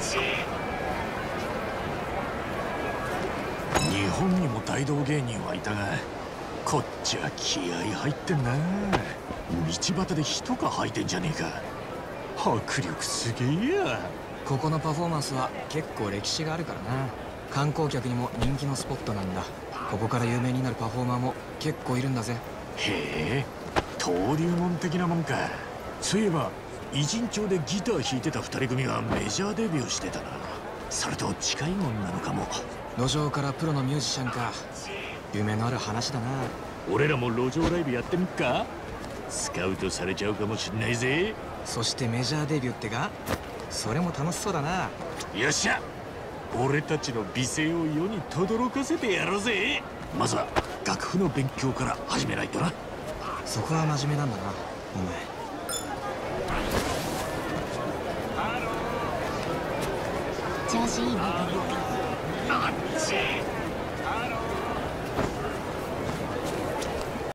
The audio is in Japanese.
日本にも大道芸人はいたがこっちは気合入ってんな道端で一とか吐いてんじゃねえか。迫力すげえや。ここのパフォーマンスは結構歴史があるからな。観光客にも人気のスポットなんだ。ここから有名になるパフォーマーも結構いるんだぜ。へえ登竜門的なもんか。そういえば偉人町でギター弾いてた二人組がメジャーデビューしてたな。それと近いもんなのかも。路上からプロのミュージシャンか。夢のある話だな。俺らも路上ライブやってみっか。スカウトされちゃうかもしんないぜ。そしてメジャーデビューってかそれも楽しそうだな。よっしゃ。俺たちの美声を世に轟かせてやろうぜ。まずは楽譜の勉強から始めないとな。そこは真面目なんだなお前調子いいねあっち。